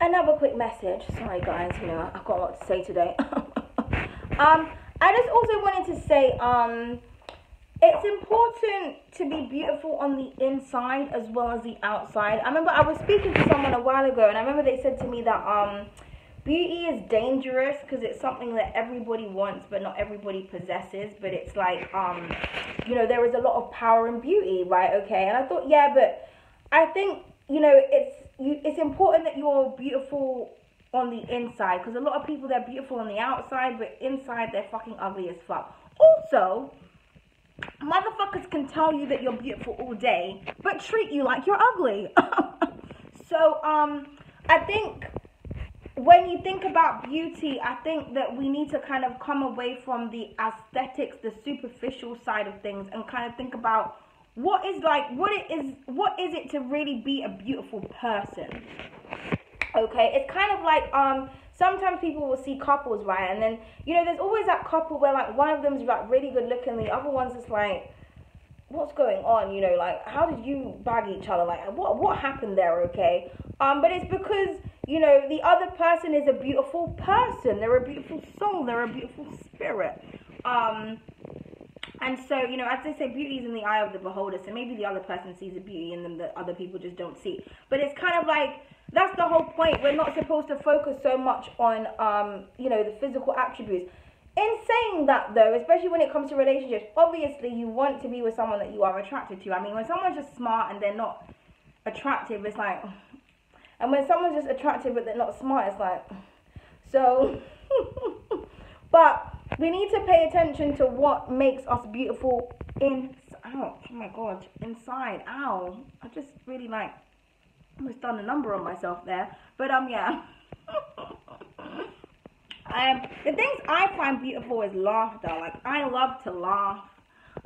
another quick message. Sorry, guys, you know, I've got a lot to say today. um, I just also wanted to say, um, it's important to be beautiful on the inside as well as the outside. I remember I was speaking to someone a while ago, and I remember they said to me that um, beauty is dangerous because it's something that everybody wants, but not everybody possesses. But it's like, um, you know, there is a lot of power in beauty, right? Okay, and I thought, yeah, but I think you know, it's you. It's important that you're beautiful on the inside because a lot of people they're beautiful on the outside, but inside they're fucking ugly as fuck. Also Motherfuckers can tell you that you're beautiful all day, but treat you like you're ugly. so, um, I think when you think about beauty, I think that we need to kind of come away from the aesthetics, the superficial side of things, and kind of think about what is like, what it is, what is it to really be a beautiful person? Okay, it's kind of like um sometimes people will see couples, right? And then, you know, there's always that couple where, like, one of them's, like, really good looking, the other one's just like, what's going on? You know, like, how did you bag each other? Like, what, what happened there, okay? Um, but it's because, you know, the other person is a beautiful person. They're a beautiful soul. They're a beautiful spirit. Um, and so, you know, as they say, beauty is in the eye of the beholder. So maybe the other person sees a beauty in them that other people just don't see. But it's kind of like that's the whole point. We're not supposed to focus so much on, um, you know, the physical attributes. In saying that, though, especially when it comes to relationships, obviously you want to be with someone that you are attracted to. I mean, when someone's just smart and they're not attractive, it's like, and when someone's just attractive but they're not smart, it's like, so. but we need to pay attention to what makes us beautiful in. Ouch! Oh my god! Inside. Ow! I just really like almost done a number on myself there. But um, yeah. um, the things I find beautiful is laughter. Like I love to laugh.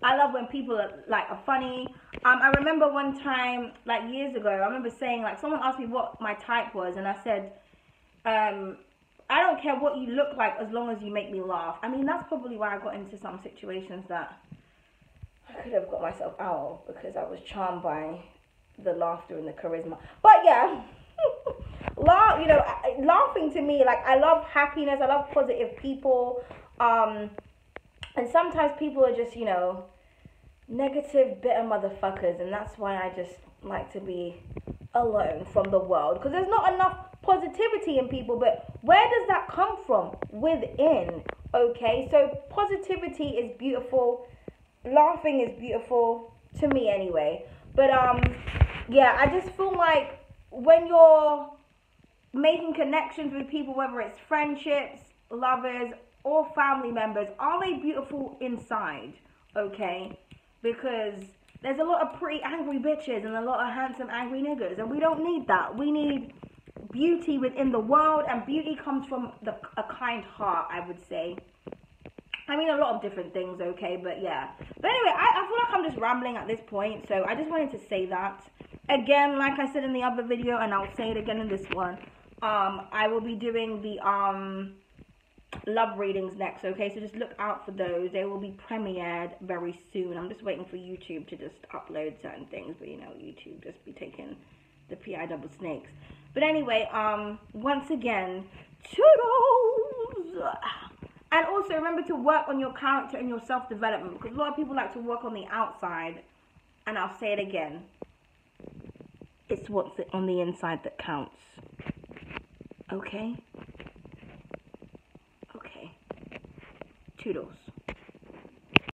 I love when people are like are funny. Um, I remember one time, like years ago, I remember saying like someone asked me what my type was, and I said, um, I don't care what you look like as long as you make me laugh. I mean, that's probably why I got into some situations that I could have got myself out because I was charmed by the laughter and the charisma. But yeah, laugh. You know, laughing to me, like I love happiness. I love positive people. Um, and sometimes people are just, you know, negative, bitter motherfuckers, and that's why I just like to be alone from the world because there's not enough positivity in people. But where does that come from? Within. Okay, so positivity is beautiful. Laughing is beautiful to me anyway. But um yeah, I just feel like when you're making connections with people, whether it's friendships, lovers, or family members, are they beautiful inside? Okay? Because there's a lot of pretty angry bitches and a lot of handsome angry niggas, and we don't need that. We need beauty within the world, and beauty comes from the, a kind heart, I would say. I mean, a lot of different things, okay, but yeah. But anyway, I, I feel like I'm just rambling at this point, so I just wanted to say that. Again, like I said in the other video, and I'll say it again in this one, um, I will be doing the, um, love readings next, okay? So just look out for those. They will be premiered very soon. I'm just waiting for YouTube to just upload certain things, but you know, YouTube just be taking the PI double snakes. But anyway, um, once again, toodles! And also remember to work on your character and your self-development because a lot of people like to work on the outside. And I'll say it again. It's what's on the inside that counts. Okay? Okay. Toodles.